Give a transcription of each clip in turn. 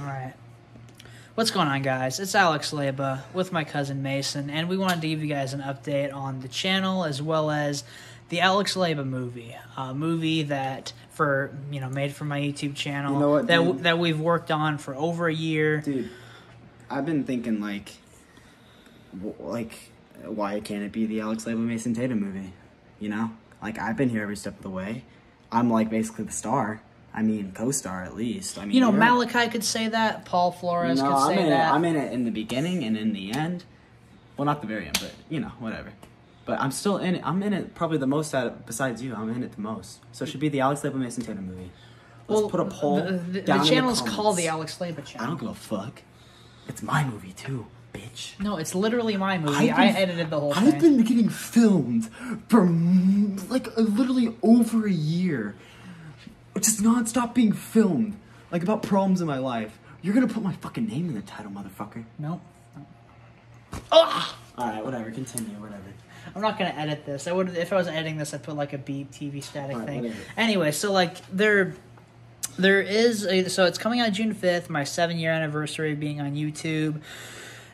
All right. What's going on, guys? It's Alex Leyba with my cousin Mason, and we wanted to give you guys an update on the channel as well as the Alex Leyba movie, a movie that for you know made for my YouTube channel You know what, that that we've worked on for over a year. Dude, I've been thinking like, like, why can't it be the Alex Leyba Mason Tatum movie? You know, like I've been here every step of the way. I'm like basically the star. I mean, co-star at least. I mean, You know, Malachi could say that. Paul Flores No, could I'm in that. it. I'm in it in the beginning and in the end. Well, not the very end, but you know, whatever. But I'm still in it. I'm in it probably the most out of, besides you. I'm in it the most. So it should be the Alex Leyba Mason Tatum movie. Let's well, put a poll The, the, the channel's comments. called the Alex Leyba I don't give a fuck. It's my movie too, bitch. No, it's literally my movie. I've I edited the whole I've thing. been getting filmed for like literally over a year. Just nonstop being filmed. Like about problems in my life. You're gonna put my fucking name in the title, motherfucker. no. Oh! Ah! Alright, whatever, continue, whatever. I'm not gonna edit this. I would if I was editing this, I'd put like a beep TV static Alright, thing. whatever. Anyway, so like there, there is a so it's coming out June 5th, my seven year anniversary of being on YouTube.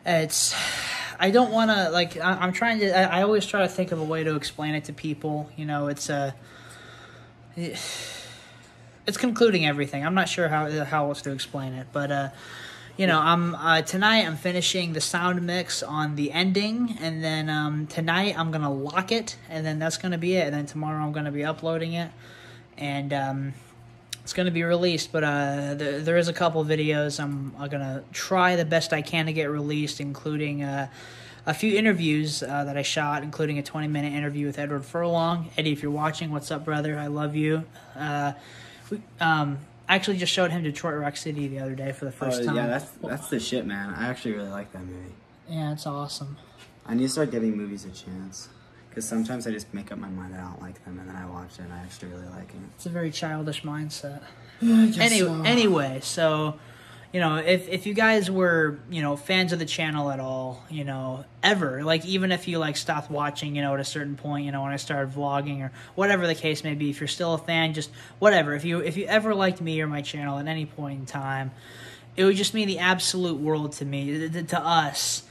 It's I don't want to like I, I'm trying to. I, I always try to think of a way to explain it to people. You know, it's a. it's concluding everything. I'm not sure how how else to explain it, but uh, you know, I'm uh, tonight I'm finishing the sound mix on the ending, and then um, tonight I'm gonna lock it, and then that's gonna be it. And then tomorrow I'm gonna be uploading it, and um, it's gonna be released. But uh, there, there is a couple videos I'm, I'm gonna try the best I can to get released, including. Uh, a few interviews uh, that I shot, including a 20 minute interview with Edward Furlong. Eddie, if you're watching, what's up, brother? I love you. Uh, we, um, I actually just showed him Detroit Rock City the other day for the first Oh, time. yeah, that's that's the shit, man. I actually really like that movie. yeah, it's awesome. I need to start giving movies a chance. Because sometimes I just make up my mind that I don't like them, and then I watch it and I actually really like it. It's a very childish mindset. Yeah, Anyway, anyway, so you know, if if you guys were you know fans of the channel at all, you know, ever like even if you like stopped watching, you know, at a certain point, you know, when I started vlogging or whatever the case may be, if you're still a fan, just whatever. If you if you ever liked me or my channel at any point in time, it would just mean the absolute world to me, to, to us.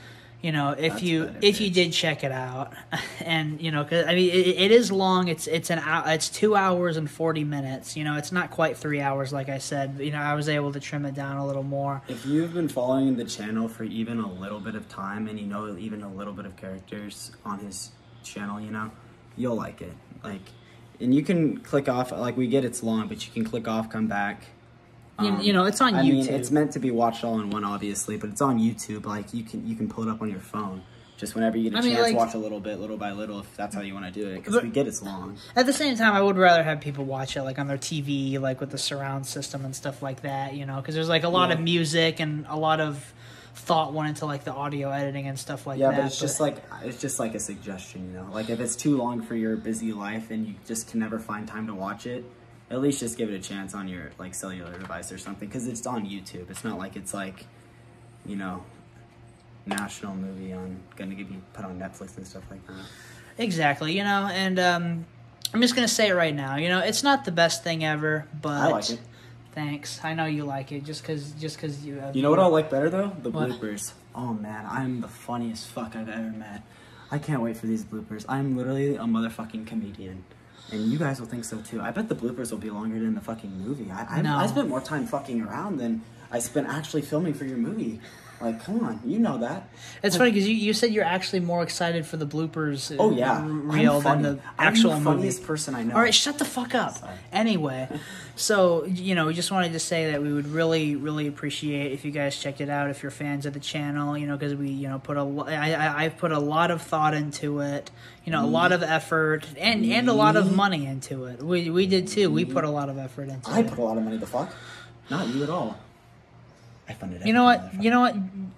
You know, if That's you if you did check it out, and you know, cause I mean, it, it is long. It's it's an hour. It's two hours and forty minutes. You know, it's not quite three hours, like I said. You know, I was able to trim it down a little more. If you've been following the channel for even a little bit of time and you know even a little bit of characters on his channel, you know, you'll like it. Like, and you can click off, like, we get it's long, but you can click off, come back. You- you know, it's on Um, I mean, YouTube. it's meant to be watched all in one, obviously, but it's on YouTube. Like, you can you can pull it up on your phone. Just whenever you get a I mean, chance, like- watch a little bit, little by little, if that's how you want to do it. Because we get it's long. At the same time, I would rather have people watch it like on their TV, like with the surround system and stuff like that. You know, because there's like a lot of music and a lot of thought went into like the audio editing and stuff like Yeah, that. Yeah, but it's just like it's just like a suggestion, you know. Like if it's too long for your busy life and you just can never find time to watch it, at least just give it a chance on your like cellular device or something because it's on YouTube. It's not like it's like, you know, national movie on gonna be put on Netflix and stuff like that. Exactly, you know, and um, I'm just gonna say it right now. You know, it's not the best thing ever, but I like it. Thanks, I know you like it, just cause, just cause you. Have You know what I like better though? The What? bloopers. Oh man, I'm the funniest fuck I've ever met. I can't wait for these bloopers. I'm literally a motherfucking comedian. And you guys will think so too. I bet the bloopers will be longer than the fucking movie. I I, No. I spent more time fucking around than I spent actually filming for your movie. Like, come on, you know that. It's funny because you, you said you're actually more excited for the bloopers. uh, Oh yeah, r- I'm than the I'm actual the movie. funniest person I know. All right, shut the fuck up. Sorry. Anyway, so you know, we just wanted to say that we would really, really appreciate if you guys checked it out. If you're fans of the channel, you know, because we, you know, put a, I, I, I've put a lot of thought into it. You know, a lot of effort and and a lot of money into it. We we did too. We put a lot of effort into I it. I put a lot of money. The fuck? Not you at all. I funded. You know what? You know what?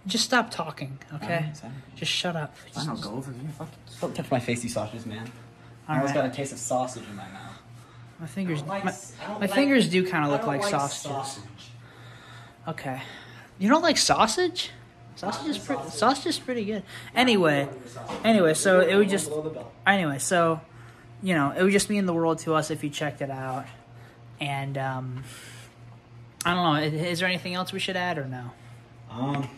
Just stop talking, okay? Alright. Just shut up. Fine, I'll go over here. Fuck. Don't touch my facey sausages, man. I All almost right. got a taste of sausage in my mouth. My fingers, like my, don't my like- fingers do kind of look like, like sausages. sausage. Okay, you don't like sausage? Sausage is pretty. Sausage is pretty good. Anyway, anyway, so it would just. Below the belt. Anyway, so you know, it would just mean the world to us if you checked it out, and um, I don't know. Is there anything else we should add or no? Um,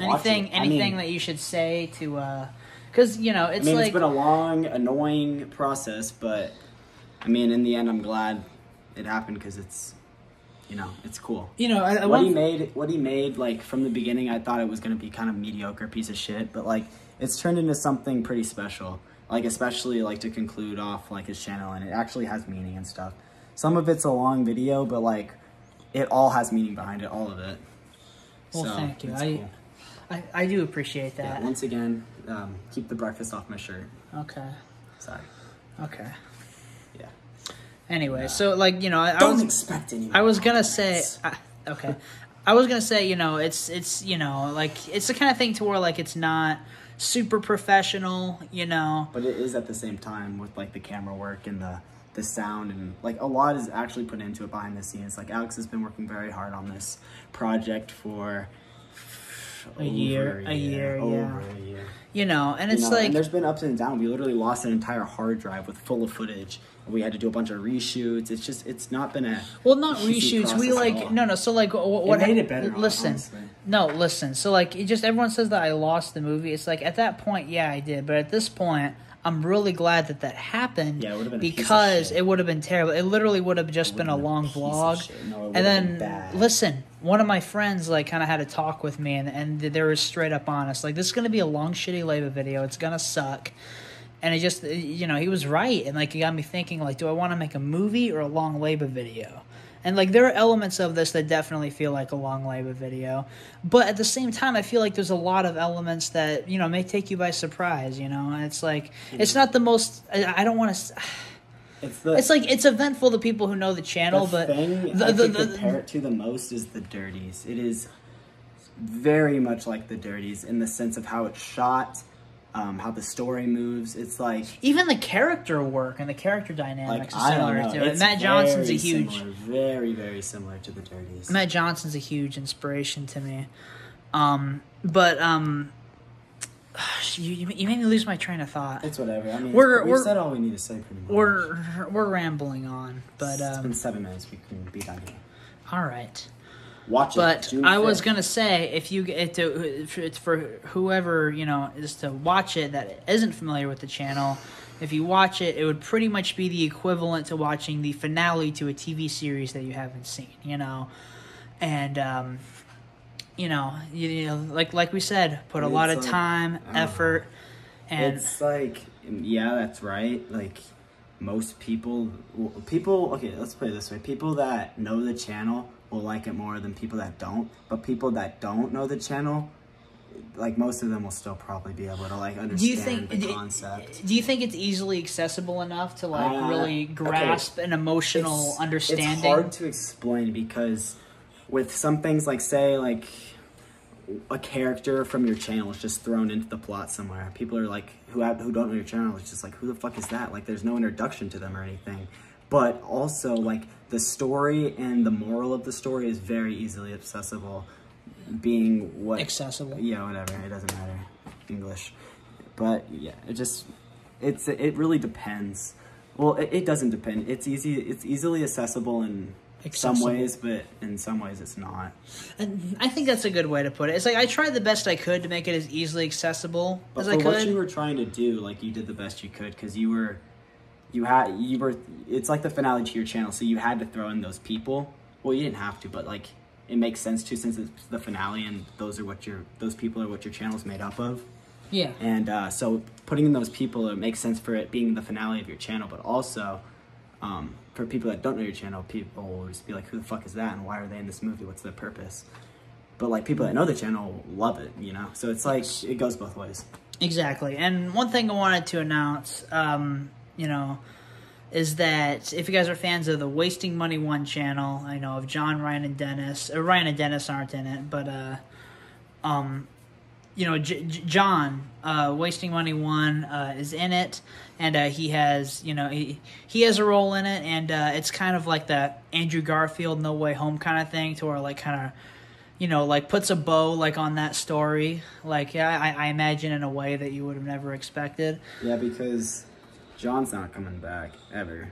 Anything? It. I Anything mean- that you should say to? uh Because you know, I mean, like it's been a long, annoying process, but I mean, in the end, I'm glad it happened because it's, you know, it's cool. you know, I, I what he made, what he made, like from the beginning, I thought it was gonna be kind of mediocre piece of shit, but like it's turned into something pretty special. Like especially like to conclude off like his channel, and it actually has meaning and stuff. Some of it's a long video, but like it all has meaning behind it, all of it. Well, thank you. I- cool. I, I do appreciate Yeah, that. once again, um, keep the breakfast off my shirt. okay. Sorry. Okay. Yeah. Anyway, Yeah. so like you know, I, I Don't was expect any. I was gonna say. I, okay. I was gonna say you know it's it's you know like it's the kind of thing to where like it's not super professional. You know. but it is at the same time with like the camera work and the the sound and like a lot is actually put into it behind the scenes. Like Alex has been working very hard on this project for A year, a year, over yeah. a year. You know, and You it's know, like and there's been ups and downs. We literally lost an entire hard drive with full of footage. And we had to do a bunch of reshoots. It's just it's not been a Well, not reshoots. We like no, no. So like, wh- what made it better, Listen, honestly. no, listen. So like, it just everyone says that I lost the movie. It's like at that point, yeah, I did. But at this point, I'm really glad that that happened. Yeah, it been a piece of because it would have been terrible. It literally would have just been a been long of vlog. No, and then listen, one of my friends like kind of had a talk with me, and and they were straight up honest. Like this is gonna be a long shitty Leyba video. It's gonna suck. And it just, you know, he was right, and like it got me thinking, like, do I want to make a movie or a long Leyba video? And like there are elements of this that definitely feel like a long Leyba video, but at the same time, I feel like there's a lot of elements that you know may take you by surprise. You know, and it's like it's hmm. not the most. I, I don't want to. it's the It's like it's eventful to people who know the channel, the but thing the- I the- the- compare it to the most is the Dirties. It is very much like the Dirties in the sense of how it's shot, um, how the story moves. It's like even the character work and the character dynamics I are similar to it. It's Matt Johnson's a huge similar, very very similar to the Dirties. Matt Johnson's a huge inspiration to me. Um, but um, you you made me lose my train of thought. It's whatever. I mean, We're- we've said all we need to say pretty much. We're we're rambling on, but it's been um, seven minutes. We can be done here. all right. Watch it. But I was gonna say if you get to if it's for whoever you know is to watch it that isn't familiar with the channel. If you watch it, it would pretty much be the equivalent to watching the finale to a TV series that you haven't seen. You know, and um, you know, you, you know, like like we said, put a It's lot of like- time, I effort, and it's like yeah that's right like most people people okay let's put it this way people that know the channel will like it more than people that don't but people that don't know the channel like most of them will still probably be able to like understand do you think the concept do you think it's easily accessible enough to like Uh, really okay. grasp an emotional It's- understanding? it's hard to explain because with some things like say like a character from your channel is just thrown into the plot somewhere. People are like who have, who don't know your channel is just like who the fuck is that? Like there's no introduction to them or anything. But also like the story and the moral of the story is very easily accessible. Being what accessible. yeah, whatever. It doesn't matter. English. But yeah, it just it's it really depends. Well, it, it doesn't depend. It's easy. It's easily accessible in some ways, but in some ways it's not. And I think that's a good way to put it. It's like I tried the best I could to make it as easily accessible But as I what you were trying to do, like you did the best you could because you were, you had you were. It's like the finale to your channel, so you had to throw in those people. Well, you didn't have to, but like it makes sense to since it's the finale and those are what your those people are what your channel's made up of. yeah. And uh, so putting in those people, it makes sense for it being the finale of your channel, but also um, for people that don't know your channel, people will just be like, who the fuck is that? And why are they in this movie? What's their purpose? But like people that know the channel love it, you know? So it's like, it goes both ways. Exactly. And one thing I wanted to announce, um, you know, is that if you guys are fans of the Wasting Money One channel, I know of John, Ryan, and Dennis. Uh, Ryan and Dennis aren't in it, but uh, um, you know, J- J- John, uh, Wasting Money One, uh, is in it, and uh, he has, you know, he he has a role in it, and uh, it's kind of like the Andrew Garfield No Way Home kind of thing, to where like kind of you know, like puts a bow like on that story. Like, yeah, I, I imagine in a way that you would have never expected. Yeah, because John's not coming back ever.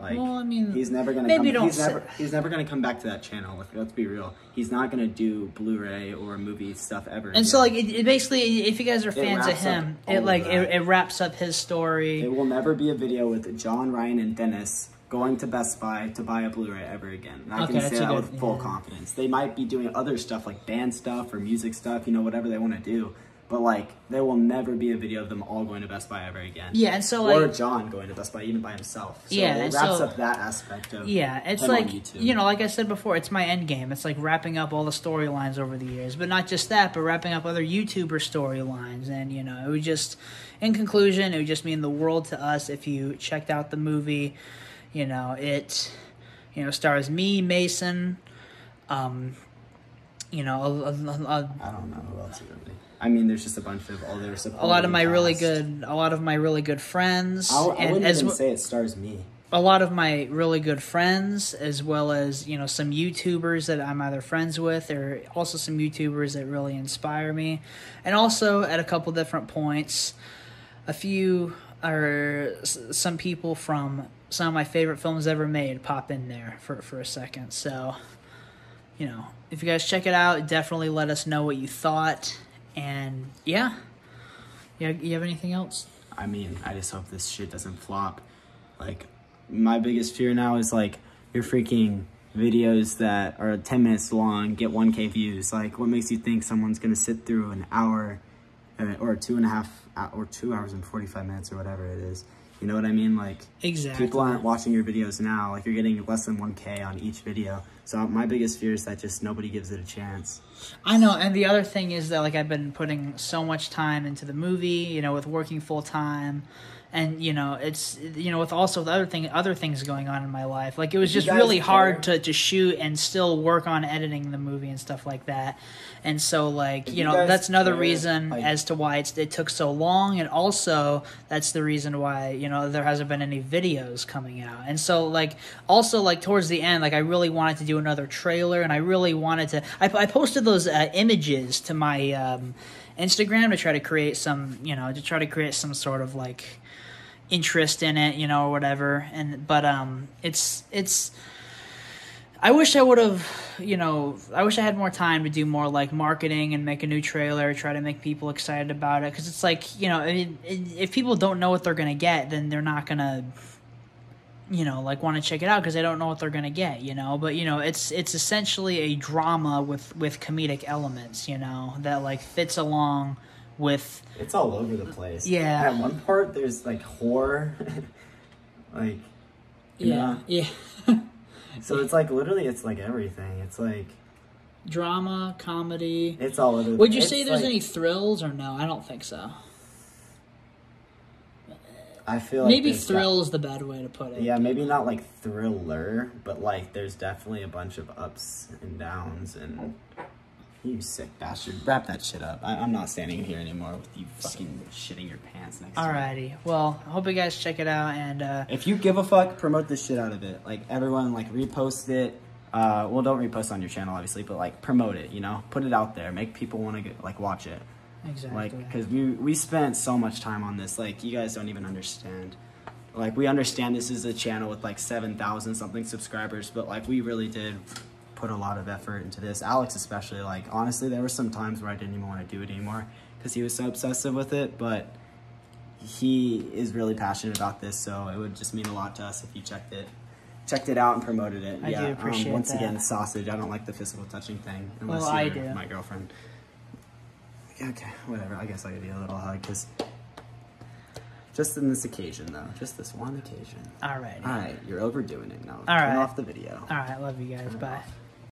Like, Well, I mean, he's never gonna. maybe come, don't He's never. He's never gonna come back to that channel. Let's, let's be real. He's not gonna do Blu-ray or movie stuff ever. And so, like, it, it basically, if you guys are fans of him, it like it, it wraps up his story. It will never be a video with John, Ryan, and Dennis going to Best Buy to buy a Blu-ray ever again. And I Okay, can say that good- with full yeah. confidence. They might be doing other stuff like band stuff or music stuff, you know, whatever they want to do. But like, there will never be a video of them all going to Best Buy ever again. Yeah, and so or like, John going to Best Buy even by himself. So Yeah, it wraps so- up that aspect of yeah, it's like you know, like I said before, it's my end game. It's like wrapping up all the storylines over the years, but not just that, but wrapping up other YouTuber storylines. And you know, it would just, in conclusion, it would just mean the world to us if you checked out the movie. You know, it, you know, stars me, Mason. Um, you know, a, a, a, I don't know who else really. I mean, there's just a bunch of other a lot of my really good, a lot of my really good friends, I, I and wouldn't as even w- say it stars me. a lot of my really good friends, as well as you know some YouTubers that I'm either friends with, or also some YouTubers that really inspire me, and also at a couple different points, a few or some people from some of my favorite films ever made pop in there for for a second. So, you know, if you guys check it out, definitely let us know what you thought, and yeah, yeah, you have anything else? I mean, I just hope this shit doesn't flop. Like, my biggest fear now is like your freaking videos that are 10 minutes long get 1k views. Like, what makes you think someone's gonna sit through an hour uh, or two and a half or two hours and 45 minutes or whatever it is? You know what I mean? Like, Exactly. people aren't watching your videos now. Like, you're getting less than 1k on each video. So, my biggest fear is that just nobody gives it a chance. I know, and the other thing is that like I've been putting so much time into the movie, you know, with working full time, and you know, it's you know, with also the other thing, other things going on in my life. Like it was just really hard to to shoot and still work on editing the movie and stuff like that. And so, like you you know, that's another care, reason like- as to why it's, it took so long, and also that's the reason why you know there hasn't been any videos coming out. And so, like also like towards the end, like I really wanted to do another trailer, and I really wanted to. I, I posted those uh, images to my um, Instagram to try to create some, you know, to try to create some sort of like interest in it, you know, or whatever. And but um, it's it's. I wish I would have, you know, I wish I had more time to do more like marketing and make a new trailer, try to make people excited about it. Because it's like, you know, I mean, if people don't know what they're gonna get, then they're not gonna, you know, like want to check it out because they don't know what they're gonna get, you know. But you know, it's it's essentially a drama with with comedic elements, you know, that like fits along with It's all over the place. Yeah. At one part, there's like horror. like, yeah, yeah, So it's like literally, it's like everything. It's like drama, comedy. it's all over. the Would you say there's like- any thrills or no? I don't think so. I feel like Maybe thrill is the bad way to put it. yeah, maybe not like thriller, but like there's definitely a bunch of ups and downs and. You sick bastard! Wrap that shit up. I, I'm not standing here anymore with you fucking shitting your pants next to me. Alrighty. Well, I hope you guys check it out and uh If you give a fuck, promote the shit out of it. Like everyone, like repost it. Uh, well, don't repost on your channel, obviously, but like promote it. You know, put it out there. Make people want to get, like watch it. exactly. Like, because we we spent so much time on this. Like, you guys don't even understand. Like, we understand this is a channel with like seven thousand something subscribers, but like we really did put a lot of effort into this. Alex, especially. Like, honestly, there were some times where I didn't even want to do it anymore because he was so obsessive with it. But he is really passionate about this, so it would just mean a lot to us if you checked it. Checked it out and promoted it. I do yeah, appreciate um, once that. again, sausage. I don't like the physical touching thing unless Well, I you're do. my girlfriend. Okay, whatever. I guess I'll give you a little hug because just in this occasion, though, just this one occasion. All right. All right. you're overdoing it now. All Turn right. off the video. Alright, love you guys. Bye.